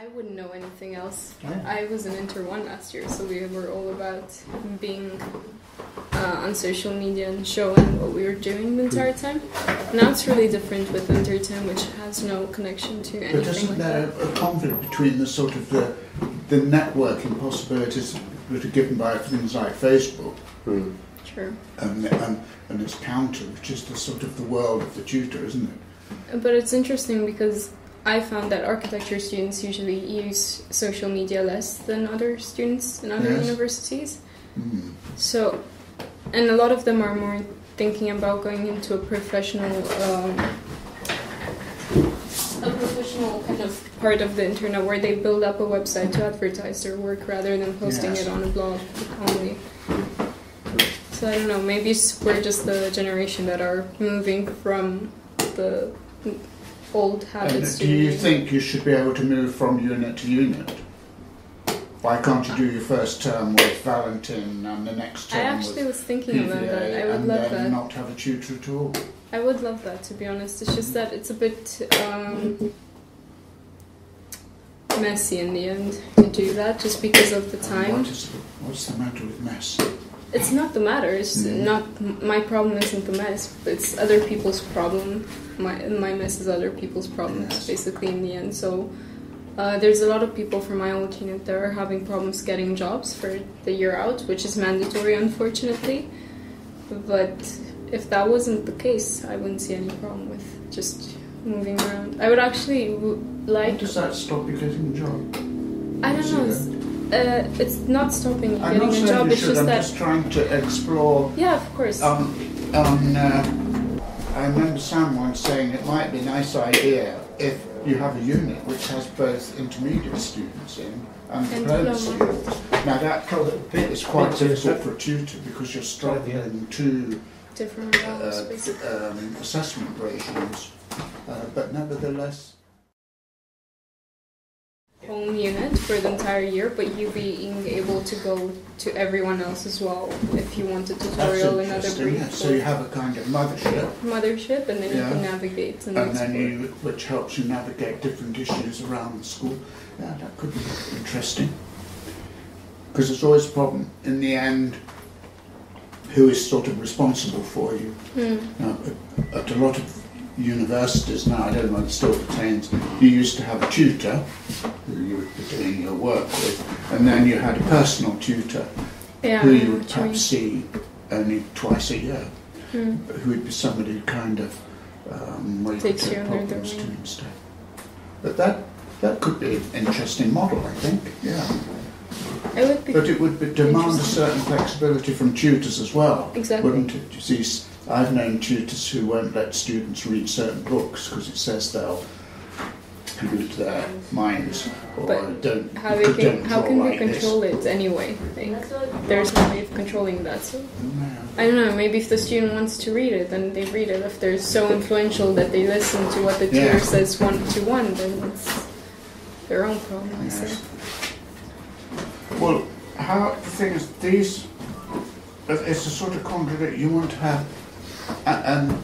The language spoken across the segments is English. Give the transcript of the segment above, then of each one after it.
I wouldn't know anything else. Yeah. I was in Inter One last year, so we were all about being uh, on social media and showing what we were doing the entire time. Now it's really different with Inter 10, which has no connection to anything. But anything isn't like there that. a conflict between the sort of the, the networking possibilities that are given by things like Facebook Hmm. True. and, and, and its counter, which is the sort of the world of the tutor, isn't it? But it's interesting because I found that architecture students usually use social media less than other students in other Yes. universities. Mm. So, and a lot of them are more thinking about going into a professional, um, a professional kind of part of the internet where they build up a website to advertise their work rather than posting Yes. it on a blog only. So I don't know. Maybe we're just the generation that are moving from the old And do you think you should be able to move from unit to unit? Why can't you do your first term with Valentin and the next I actually was thinking about that. I would and love then that. not have a tutor at all? I would love that to be honest. It's just that it's a bit um, messy in the end to do that, just because of the time. What is the, what's the matter with mess? It's not the matter. It's Mhm. not my problem. Isn't the mess? It's other people's problem. My my mess is other people's problems, Yes. basically. In the end, so. Uh, there's a lot of people from my old unit that are having problems getting jobs for the year out, which is mandatory, unfortunately. But if that wasn't the case, I wouldn't see any problem with just moving around. I would actually w- How like. does that stop you getting a job? I don't know. It's, uh, it's not stopping you I'm getting a job. It's should, just I'm that. just trying to explore Yeah, of course. Um, on, uh, I remember someone saying it might be a nice idea if you have a unit which has both intermediate students in and And diploma diploma. students. Now that bit is quite difficult for a tutor because you're struggling two Different uh, basically. um, assessment regimes, uh, but nevertheless. Home unit for the entire year, but you being able to go to everyone else as well if you want a tutorial, another interesting. brief, yeah. So you have a kind of mothership, mothership, and then Yeah. you can navigate and, and then you, which helps you navigate different issues around the school. Yeah, that could be interesting. Because there's always a problem. In the end, who is sort of responsible for you? Hmm. Now, at a lot of universities now, I don't know it still pertains, you used to have a tutor who you would be doing your work with, and then you had a personal tutor Yeah, who you would perhaps see only twice a year Hmm. who would be somebody who kind of um, where you Takes could you take under the problems to instead. But that that could be an interesting model, I think. Yeah, I would be but it would be, demand a certain flexibility from tutors as well, exactly. wouldn't it? You see, I've known tutors who won't let students read certain books because it says they'll pollute their minds or But don't, How don't can how can like this. control it anyway? Like, there's no way of controlling that. So I don't know. Maybe if the student wants to read it, then they read it. If they're so influential that they listen to what the tutor Yeah. says one to one, then it's their own problem. I say. Well, how the thing is, these it's a sort of contradict. You want to have a- an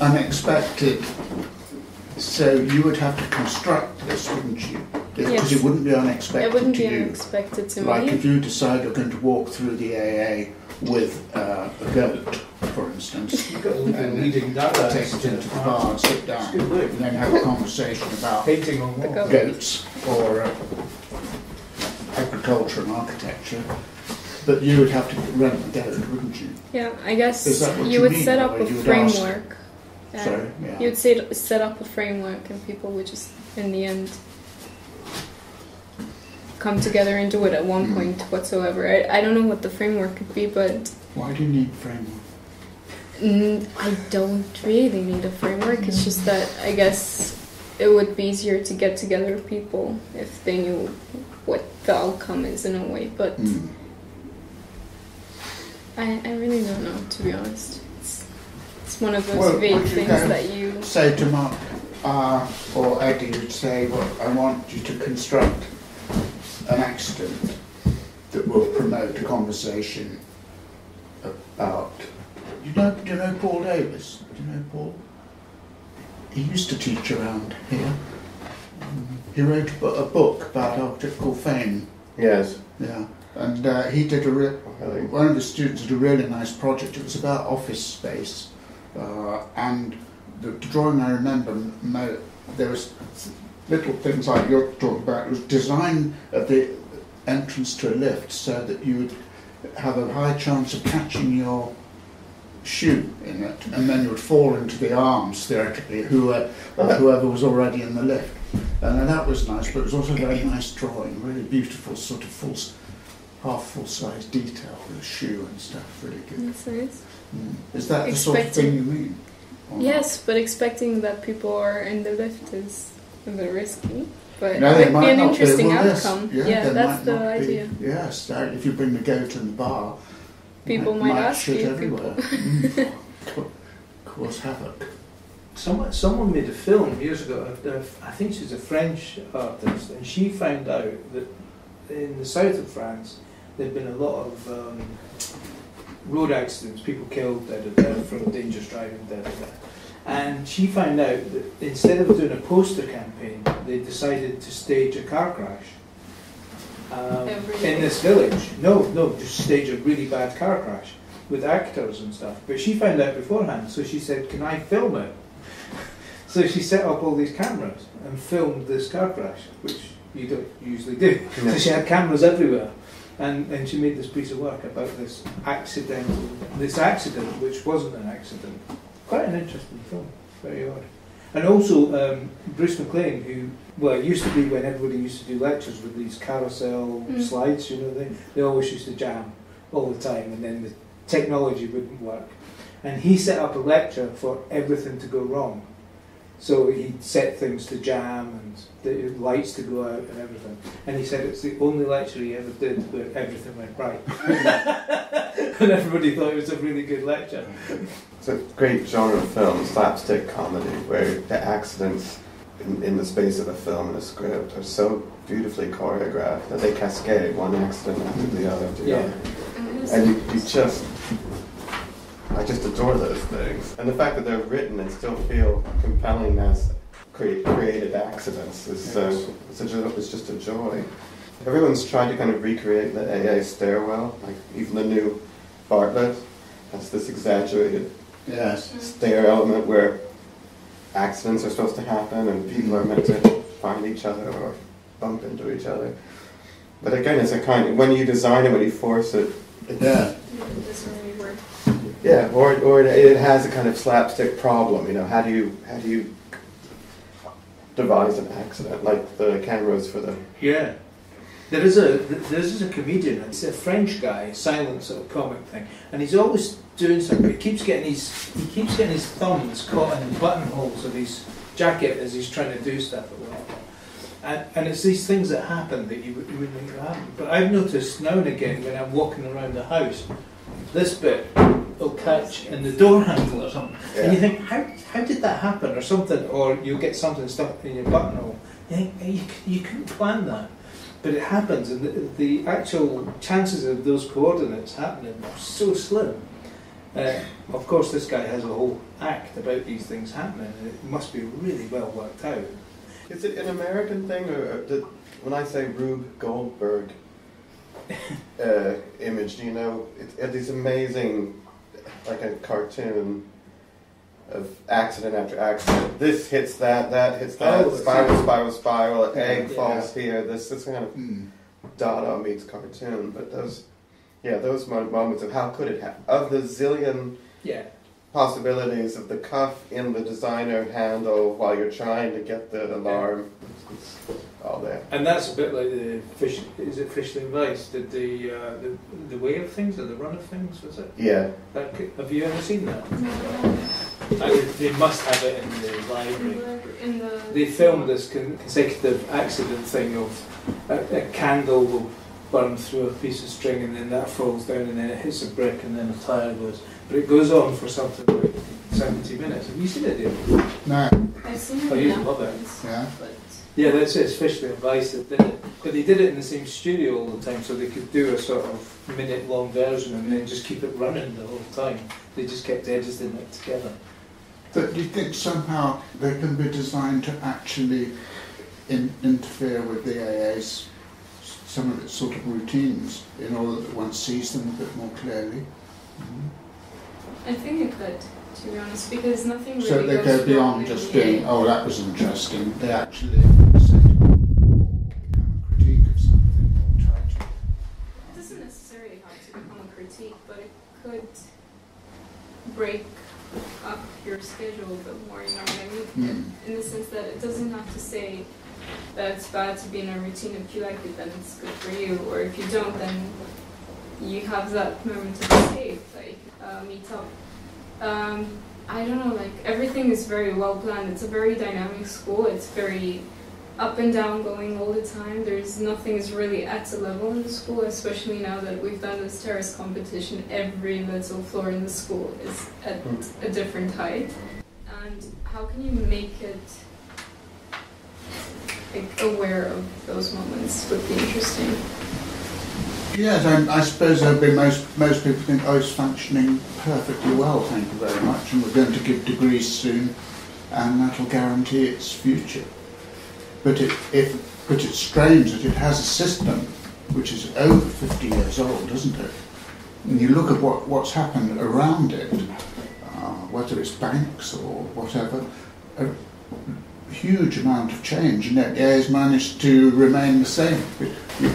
unexpected, so you would have to construct this, wouldn't you? Because Yes. it wouldn't be unexpected It wouldn't to be you. unexpected to Like me. if you decide you're going to walk through the AA with uh, a goat, for instance, You've got people And reading that. uh, take it into the bar and sit down, and then have a conversation about Painting on The goats or uh, agriculture and architecture, but you would have to rent the goat, wouldn't you? Yeah, I guess Is that what you you would mean, set up a ask? framework. Sorry, yeah. You would set, set up a framework, and people would just, in the end, come together and do it at one Hmm. point whatsoever. I, I don't know what the framework could be, but Why do you need framework? Mm, I don't really need a framework. It's just that I guess it would be easier to get together people if they knew what the outcome is in a way. But Hmm. I, I really don't know, to be honest. It's, it's one of those Well, vague would you things that you. Say to Mark uh, or Eddie, you'd say, well, I want you to construct an accident that will promote a conversation about. You know, do you know Paul Davis? Do you know Paul? He used to teach around here. Mm. he wrote a, a book about Arctic called Fame. Yes. Yeah, and uh, he did a re- one of the students did a really nice project. It was about office space, uh, and the, drawing I remember, mo- there was little things like you're talking about. It was design of the entrance to a lift so that you would have a high chance of catching your shoe in it, and then you would fall into the arms theoretically, whoever, of whoever was already in the lift. And that was nice, but it was also a very nice drawing, really beautiful, sort of full, half full size detail with a shoe and stuff. Really good. That's nice. Mm. Is that the sort of thing you mean? or not? Yes, but expecting that people are in the lift is a bit risky. But No, it they might be an not interesting Well, yes, outcome. yeah, yeah, that's the not be- idea. Yes, that if you bring the goat in the bar, People might ask shit you, everywhere. Mm. Co- Cause havoc. Someone, someone made a film years ago. I think she's a French artist, and she found out that in the south of France there'd been a lot of um, road accidents, people killed, da, da, da, from dangerous driving, da, da, da. And she found out that instead of doing a poster campaign, they decided to stage a car crash um, in this village. No, no, just stage a really bad car crash with actors and stuff. But she found out beforehand, so she said, "Can I film it?" so she set up all these cameras and filmed this car crash, which you don't usually do. So she had cameras everywhere, and then she made this piece of work about this accidental, this accident, which wasn't an accident. Quite an interesting film, very odd. And also um, Bruce McLean, who well, it used to be when everybody used to do lectures with these carousel Mm. slides, you know, they, they always used to jam all the time, and then the technology wouldn't work. And he set up a lecture for everything to go wrong. So he'd set things to jam and the lights to go out and everything. And he said it's the only lecture he ever did where everything went right. and everybody thought it was a really good lecture. It's a great genre of film, slapstick comedy, where the accidents in, in the space of a film and a script are so beautifully choreographed that they cascade one accident after the other after Yeah. other. And you, you just, I just adore those things. And the fact that they're written and still feel compelling as create, created accidents is uh, such a, it's just a joy. Everyone's tried to kind of recreate the AA stairwell, like even the new Bartlett has this exaggerated Yes. stair element where accidents are supposed to happen and people are meant to find each other or bump into each other. But again, it's a kind of, when you design it, when you force it, it Yeah. It doesn't really work. Yeah, or, or it, has a kind of slapstick problem. You know, how do you how do you devise an accident like the cameras for the Yeah. There is a there is a comedian. It's a French guy, silent sort of comic thing, and he's always doing something. He keeps getting his he keeps getting his thumbs caught in the buttonholes of his jacket as he's trying to do stuff or whatever. And, and it's these things that happen that you, you wouldn't think happen. But I've noticed now and again when I'm walking around the house, this bit will catch in the door handle or something. And you think, how, how did that happen or something? Or you'll get something stuck in your buttonhole. You think, hey, you, you couldn't plan that. But it happens, and the, the actual chances of those coordinates happening are so slim. Uh, of course, this guy has a whole act about these things happening, and it must be really well worked out. Is it an American thing, or, or did, when I say Rube Goldberg uh, image, do you know, it's it, these amazing, like a cartoon of accident after accident. This hits that, that hits that, Oh, spiral, spiral, spiral, egg Yeah. falls here. This this kind of Mm. Dada meets cartoon, but those, yeah, those moments of how could it happen? Of the zillion Yeah. possibilities of the cuff in the designer handle while you're trying to get the alarm. It's all there. And that's a bit like the fish. Is it Fischli Weiss? Did the, uh, the the way of things or the run of things? Was it? Yeah. That, have you ever seen that? I, they must have it in the library. In the They filmed this con- consecutive accident thing of a, a candle will burn through a piece of string and then that falls down and then it hits a brick and then a tire goes. But it goes on for something like 70 minutes. Have you seen it, David? No. I've seen Oh, it you in love it. Athens, Yeah. But Yeah, that's it. It's Fischli and Weiss that did it. But they did it in the same studio all the time so they could do a sort of minute long version and then just keep it running the whole time. They just kept editing it together. But do you think somehow they can be designed to actually in, interfere with the AA's some of its sort of routines in order that one sees them a bit more clearly. I think it could, to be honest, because nothing really So they go beyond just being, oh, that was interesting. They actually set up or become a critique of something or try to. It doesn't necessarily have to become a critique, but it could break up your schedule a bit more, you know what I mean? Hmm. In the sense that it doesn't have to say that it's bad to be in a routine. If you like it, then it's good for you. Or if you don't, then you have that moment of escape, like uh, meet up. Um, I don't know, like everything is very well planned. It's a very dynamic school. It's very up and down going all the time. There's nothing is really at a level in the school, especially now that we've done this terrace competition. Every little floor in the school is at a different height. And how can you make it like aware of those moments would be interesting. Yes, I, I suppose there'll be most most people think, oh, it's functioning perfectly well, thank you very much, and we're going to give degrees soon, and that'll guarantee its future. But it, if but it's strange that it has a system which is over 50 years old, isn't it? And you look at what, what's happened around it, uh, whether it's banks or whatever, a huge amount of change, and yet it has managed to remain the same.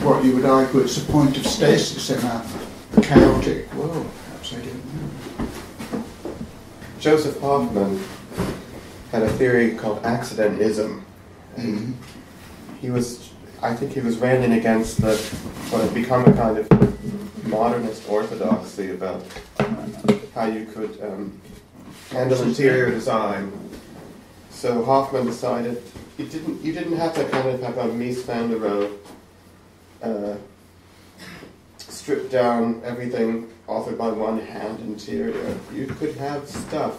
What you would argue it's a point of stasis in a chaotic world, perhaps, I don't know. Joseph Hoffman had a theory called accidentism. Mhm. He was, I think he was railing against the, what had become a kind of modernist orthodoxy about how you could um, handle interior design. So Hoffman decided you didn't, you didn't have to kind of have a Mies van der Rohe uh, strip down everything authored by one hand interior. You could have stuff,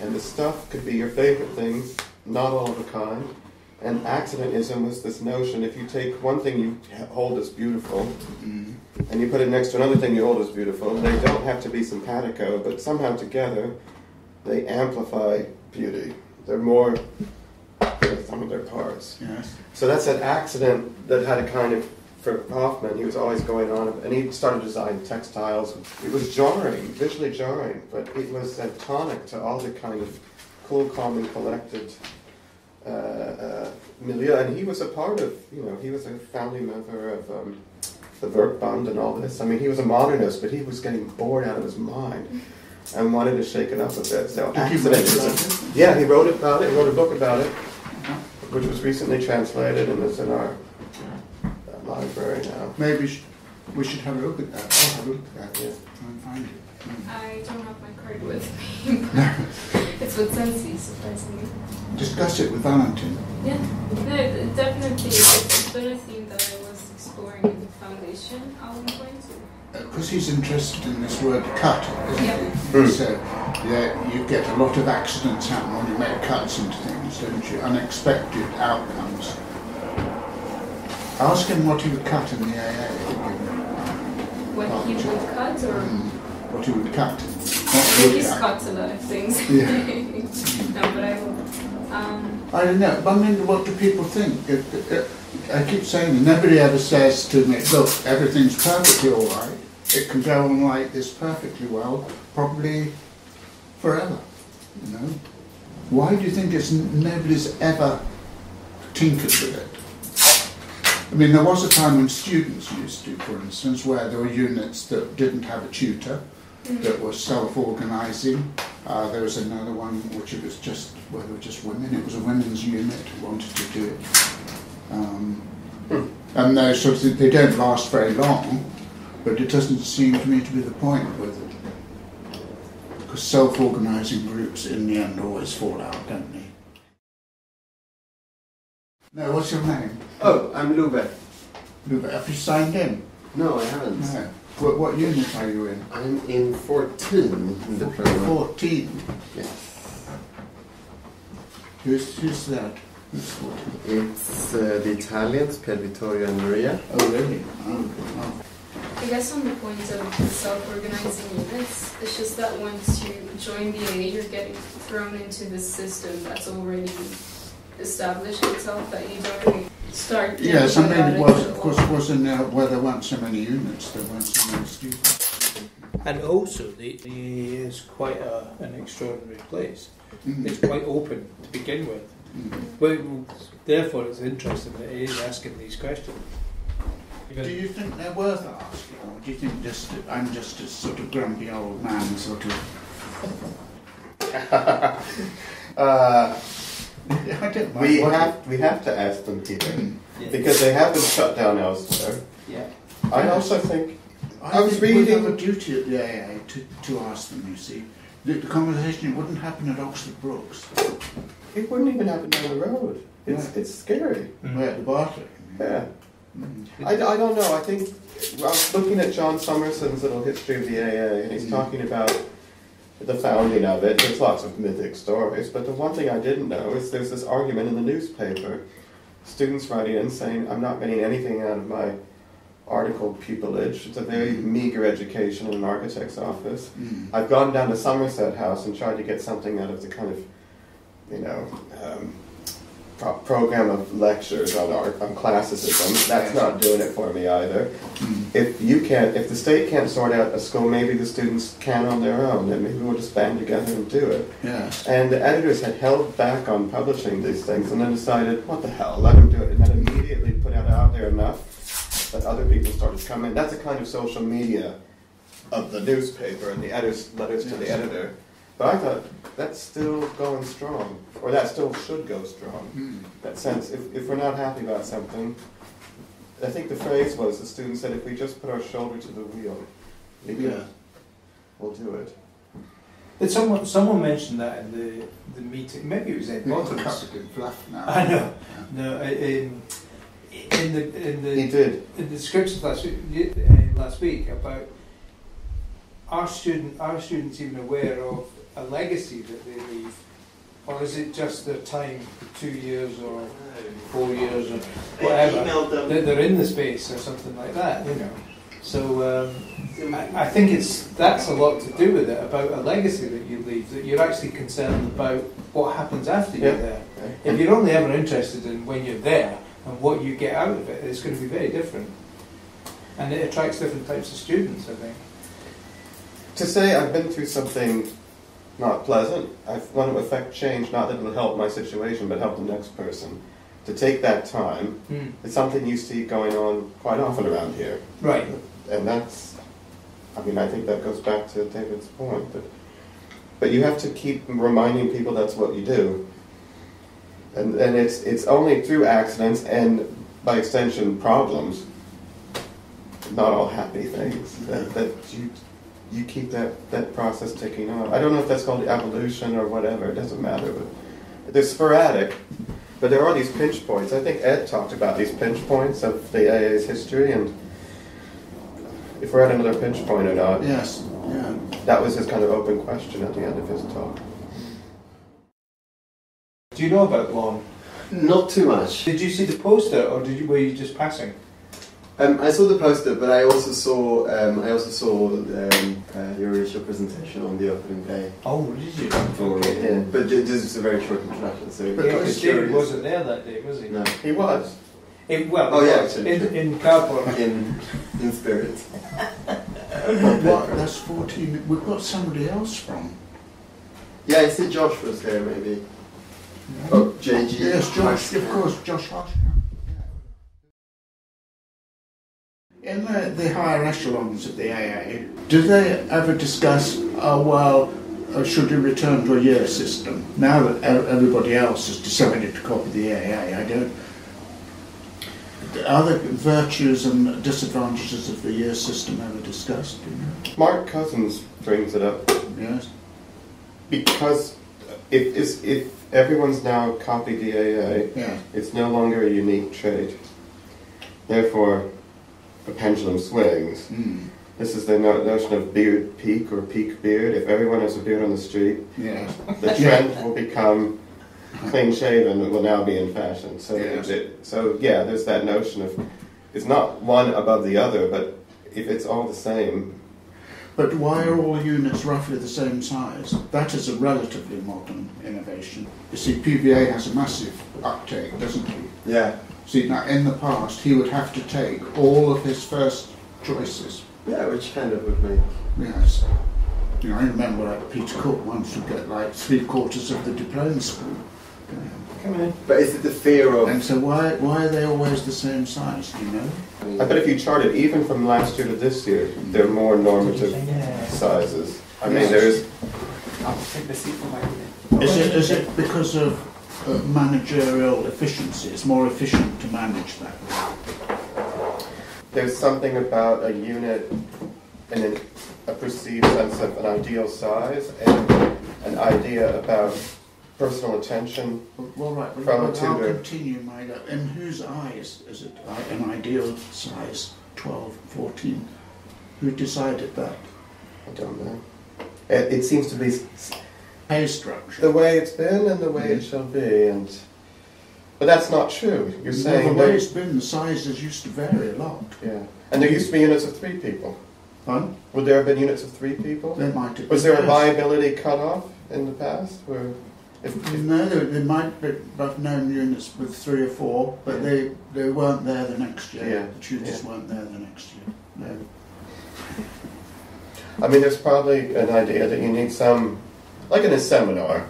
and the stuff could be your favorite things, not all of a kind. And accidentism was this notion if you take one thing you hold as beautiful Mhm. and you put it next to another thing you hold as beautiful, they don't have to be simpatico, but somehow together they amplify beauty. They're more sum of their parts. Yes. So that's an accident that had a kind of, for Hoffman, he was always going on, and he started designing textiles. It was jarring, visually jarring, but it was a tonic to all the kind of cool, calm, and collected uh, uh, milieu. And he was a part of, you know, he was a family member of um, the Werkbund and all this. I mean, he was a modernist, but he was getting bored out of his mind and wanted to shake it up a bit. So Did you write accidentism. about it? Yeah, he wrote about it, He wrote a book about it, which was recently translated and is in our uh, library now. Maybe sh- we should have a look at that. I'll have a look at that. Yeah. Try and find it. Mm. I don't have my card with me, but it's with Sensi, surprisingly. Discuss it with Valentin. Yeah, no, it- definitely. It's, it's been a theme that I was exploring in the foundation at one point. Because he's interested in this word cut, isn't Yeah. he? Hmm. So yeah, you get a lot of accidents happen when you make cuts into things, don't you? Unexpected outcomes. Ask him what he would cut in the AA. if you give him, What he would cut, or mm, what he would cut. I Not think he's cut. cut a lot of things. Yeah. no, but I will. Um, I don't know, but I mean, what do people think? It, it, it- I keep saying, nobody ever says to me, look, everything's perfectly all right. It can go on like this perfectly well, probably forever. You know, why do you think it's nobody's ever tinkered with it? I mean, there was a time when students used to, for instance, where there were units that didn't have a tutor, that were self-organising. Uh, there was another one which it was just, where there were just women. It was a women's unit who wanted to do it. Um, and those sorts of, they don't last very long, but it doesn't seem to me to be the point with it. Because self-organising groups in the end always fall out, don't they? No, what's your name? Oh, I'm Lube. Luba, Have you signed in? No, I haven't. No. What, what unit are you in? I'm in 14 in the program. 14. Yes. Who's, who's that? It's uh, the Italians, Pier Vittorio and Maria. Oh, really? Oh, oh. I guess on the point of the self-organizing units, it's just that once you join the AA, you're getting thrown into this system that's already established itself that you don't really start. Yes, I mean, it was, of course, it wasn't there where there weren't so many units, there weren't so many students. And also, the, the is quite a, an extraordinary place. Mm. It's quite open to begin with. Mm. Well, therefore, it's interesting that it is asking these questions. Do you think they're worth asking, or do you think just I'm just a sort of grumpy old man, sort of? Uh, I don't mind. we what- have we have to ask them here Yeah. because they have been shut down elsewhere. yeah. I also think I, I was think we have a duty at the AA to, to ask them. You see, the, the conversation it wouldn't happen at Oxford Brookes, it wouldn't even happen down the road. It's it's scary. where at the Bartlett. Yeah. I, I don't know. I think I was looking at John Summerson's little history of the AA, and he's Mm. talking about the founding of it. There's lots of mythic stories, but the one thing I didn't know is there's this argument in the newspaper. Students writing in saying, "I'm not getting anything out of my article pupillage. It's a very meager education in an architect's office. Mm. I've gone down to Somerset House and tried to get something out of the kind of, you know, um, pro- program of lectures on art, on classicism. That's not doing it for me either. Mm. If you can't, if the state can't sort out a school, maybe the students can on their own, and maybe we'll just band together and do it. Yes. And the editors had held back on publishing these things, and then decided, what the hell, let them do it, and then immediately put it out there enough that other people started to come in. That's a kind of social media of the newspaper and the editors' letters to the editor. But I thought that's still going strong, or that still should go strong. Mm. That sense, if, if we're not happy about something, I think the phrase was the student said, if we just put our shoulder to the wheel, we can- Yeah. we'll do it. Did someone someone mentioned that in the the meeting? Maybe it was Ed Well, Bottoms. that's a good fluff now. I know. No, uh, in, in the in He did. in the descriptions last week, uh, last week about our student our students even aware of a legacy that they leave, or is it just their time, two years or four years or whatever? That they're in the space or something like that, you know. So um, I, I think it's that's a lot to do with it about a legacy that you leave. That you're actually concerned about what happens after Yeah. you're there. If you're only ever interested in when you're there and what you get out of it, it's going to be very different. And it attracts different types of students, I think. To say I've been through something not pleasant, I want to affect change, not that it'll help my situation, but help the next person. To take that time, hmm. it's something you see going on quite often around here. Right. And that's, I mean, I think that goes back to David's point. But, but you have to keep reminding people that's what you do. And, and it's, it's only through accidents and, by extension, problems, not all happy things, that, that you, you keep that, that process ticking on. I don't know if that's called evolution or whatever, it doesn't matter. But they're sporadic, but there are these pinch points. I think Ed talked about these pinch points of the AA's history, and if we're at another pinch point or not, Yes. Yeah. that was his kind of open question at the end of his talk. Do you know about Lawn? Not too much. Did you see the poster, or did you, were you just passing? Um, I saw the poster, but I also saw um, I also saw um, uh, your initial presentation on the opening day. Oh, did you? For, yeah, but this is a very short introduction, so But Yeah, I'm because. David wasn't there that day, was he? No, He was. In, well, Oh, he yeah, was, in, true. in cardboard. in in spirit. What? That's fourteen. We've got somebody else from. Yeah, I see Josh was there, maybe. Oh, JG. Yes, Josh. Of course, Josh Hoshka. In the, the higher echelons of the AA, do they ever discuss, oh well, uh, should we return to a year system? Now that everybody else has decided to copy the AA, I don't. Are the virtues and disadvantages of the year system ever discussed? You know? Mark Cousins brings it up Yes. because if, if, if everyone's now copied the AA, Yeah. it's no longer a unique trade. Therefore, the pendulum swings. Mm. This is the no- notion of beard peak or peak beard. If everyone has a beard on the street, Yes. the trend will become clean shaven and will now be in fashion. So, Yes. it, so yeah, there's that notion of it's not one above the other, but if it's all the same, But why are all units roughly the same size? That is a relatively modern innovation. You see, PVA has a massive uptake, doesn't he? Yeah. See, now in the past, he would have to take all of his first choices. Yeah, which kind of would make. Yes. You know, I remember like Peter Cook once would get like three quarters of the diploma school. Come in. But is it the fear of? And so why why are they always the same size? Do you know? I bet if you charted even from last year to this year, they're more normative Yeah. sizes. I mean, there's I'll take the seat for my Is it is it because of uh, managerial efficiency? It's more efficient to manage that. there's something about a unit and an, a perceived sense of an ideal size and an idea about personal attention. Well, right. Well, From a I'll continue my. In whose eyes is it an ideal size? 12, 14? Who decided that? I don't know. It, it seems to be Pay structure. the way it's been and the way it shall be, and but that's not true. You're Well, saying the way it's been, the sizes used to vary a lot. yeah. And there used to be units of three people. Fun? Would there have been units of three people? There might have Was there a been. viability cutoff in the past, where if, if No, there, there might be I've known units with three or four, but they, they weren't there the next year. Yeah, The tutors yeah. weren't there the next year. No. I mean, there's probably an idea that you need some, like in a seminar,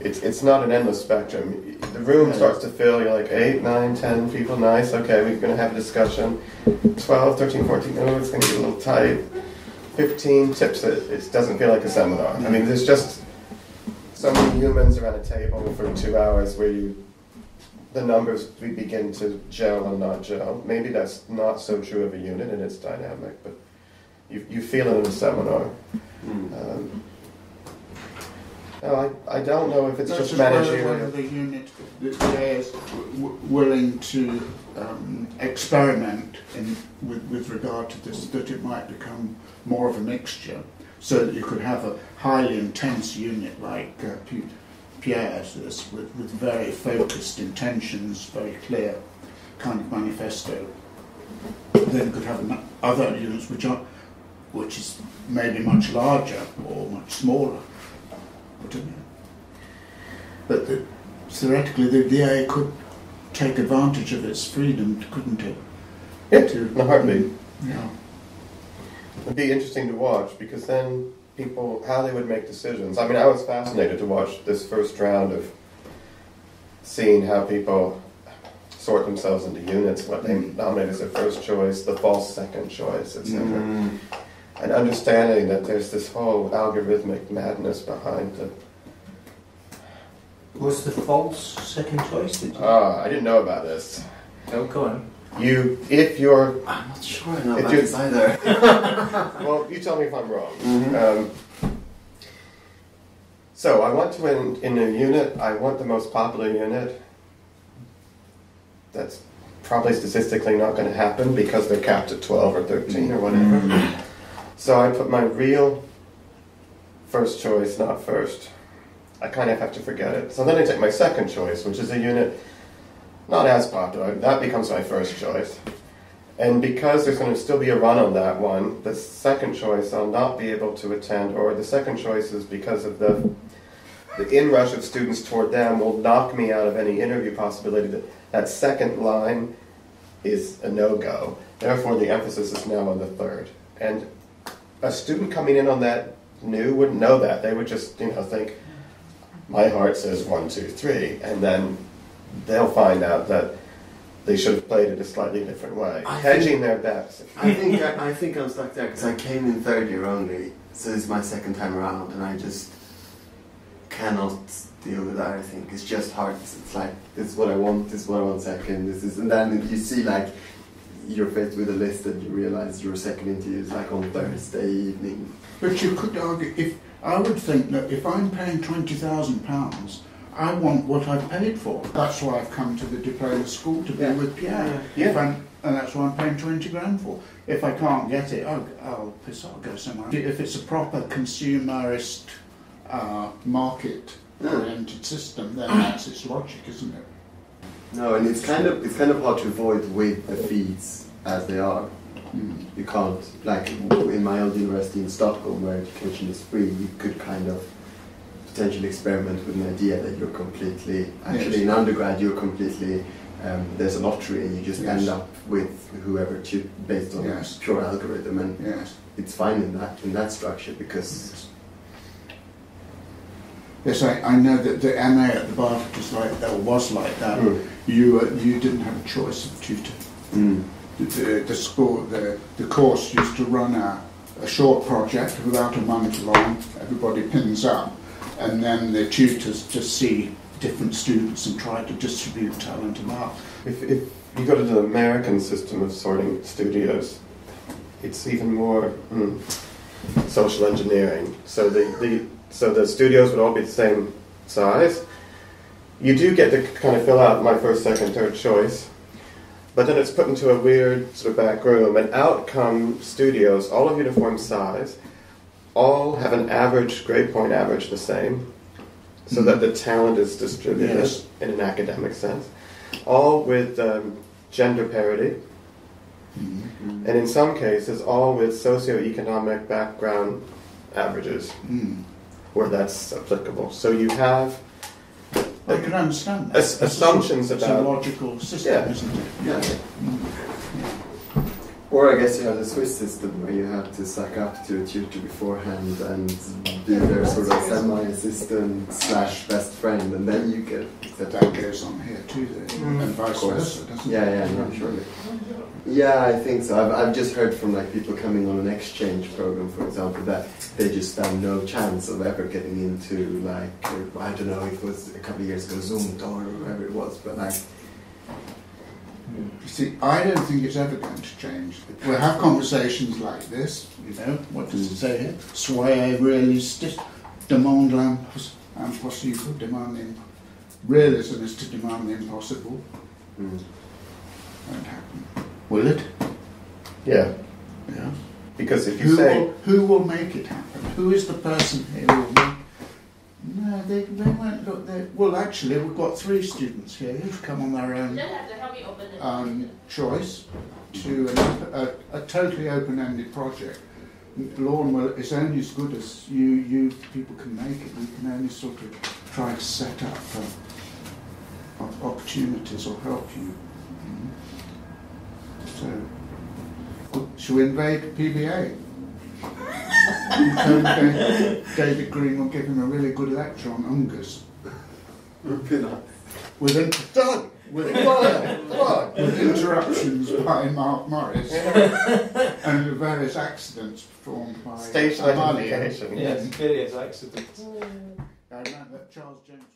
it's, it's not an endless spectrum. The room starts to fill, you're like 8, 9, 10 people, nice, okay, we're going to have a discussion. 12, 13, 14, oh, it's going to be a little tight. 15 tips it, it doesn't feel like a seminar. I mean, there's just so many humans around a table for two hours where you, the numbers we begin to gel and not gel. Maybe that's not so true of a unit and it's dynamic, but you, you feel it in a seminar. Mm. Um, no, I, I don't know if it's That's just whether- Whether managerial. the unit is willing to um, experiment in, with, with regard to this, that it might become more of a mixture, so that you could have a highly intense unit like uh, Pierre's with, with very focused intentions, very clear kind of manifesto. Then you could have other units which are, which is maybe much larger or much smaller. But the, theoretically, the VA could take advantage of its freedom, couldn't it? Yeah, To- in a heartbeat. Yeah. It'd be interesting to watch because then people, how they would make decisions. I mean, I was fascinated to watch this first round of seeing how people sort themselves into units, what they nominate as their first choice, the false second choice, etc. Mm. And understanding that there's this whole algorithmic madness behind it. Was the false second choice? Did you? Ah, I didn't know about this. oh, go on. You, if you're, I'm not sure I know If about you- this either. well, you tell me if I'm wrong. Mhm. Um, so I want to in, in a unit. I want the most popular unit. That's probably statistically not going to happen because they're capped at 12 or 13 or whatever. So I put my real first choice, not first. I kind of have to forget it. So then I take my second choice, which is a unit not as popular. That becomes my first choice. And because there's going to still be a run on that one, the second choice I'll not be able to attend, or the second choice is because of the the inrush of students toward them will knock me out of any interview possibility. That that second line is a no-go. Therefore, the emphasis is now on the third. And a student coming in on that new wouldn't know that. They would just, you know, think, my heart says one, two, three, and then they'll find out that they should have played it a slightly different way, I hedging their bets. I think I, I think I'm stuck there because I came in third year only, so this is my second time around, and I just cannot deal with that. I think it's just hard. It's, it's like this is what I want. This is what I want second. This is, and then you see like you're faced with a list, and you realize your second interview is like on Thursday evening. But you could argue if I would think that if I'm paying twenty thousand pounds, I want what I've paid for. That's why I've come to the diploma school to be Yeah. with Pierre. Yeah. If I'm, and that's why I'm paying twenty grand for. If I can't get it, I'll, I'll piss off, go somewhere. If it's a proper consumerist uh, market-oriented system, then that's its logic, isn't it? No, and it's kind of it's kind of hard to avoid with the feeds as they are. Mm. You can't, like in my old university in Stockholm, where education is free, you could kind of potentially experiment with an idea that you're completely, actually in undergrad, you're completely, um, there's a lottery and you just Yes. end up with whoever tu- based on Yes. pure algorithm, and Yes. it's fine in that in that structure because Yes, I, I know that the MA at the is like that, was like that. Mm. You uh, you didn't have a choice of tutor. Mm. The, the, the school, the, the course used to run a, a short project without a month long. Everybody pins up, and then the tutors just see different students and try to distribute talent about. If, if you go to the American system of sorting studios, it's even more mm, social engineering. So the, the so the studios would all be the same size. You do get to kind of fill out my first, second, third choice, but then it's put into a weird sort of back room, and out come studios, all of uniform size, all have an average grade point average the same, so that the talent is distributed Yes. in an academic sense, all with um, gender parity, Mm. and in some cases, all with socioeconomic background averages Mm. where that's applicable. So you have I can understand that. As- assumptions it's a, about- It's a logical system, Yeah. isn't it? Yeah. Mm. Or I guess you have the Swiss system where you have to suck up to a tutor beforehand and be their sort of semi-assistant slash best friend, and then you get But set that up. goes on here too, then, Mm. and vice versa, doesn't Yeah, it? yeah, no, surely. Yeah, I think so. I've, I've just heard from like people coming on an exchange program, for example, that they just stand no chance of ever getting into like I don't know if it was a couple of years ago Zoom or whatever it was, but like You see, I don't think it's ever going to change. We'll have conversations like this, you know, what does it say here? Soyez réaliste, demande l'impos- impossible, demand the Realism is to demand the impossible. mm, Won't happen. Will it? yeah, Yeah. because if you Who say will, who will make it happen? Who is the person here who will make No, they, they won't look there. Well, actually, we've got three students here who've come on their own You'll have to help me open the um, choice to an, a, a totally open-ended project. Lawn will, is only as good as you, you people can make it. We can only sort of try to set up uh, opportunities or help you. So, well, should we invade PVA? David, David Green will give him a really good lecture on Ungers. would be nice. With in- done. With, with interruptions by Mark Morris and various accidents performed by station Amalia. identification, Yes, various accidents. I remember that Charles James was on.